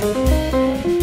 Música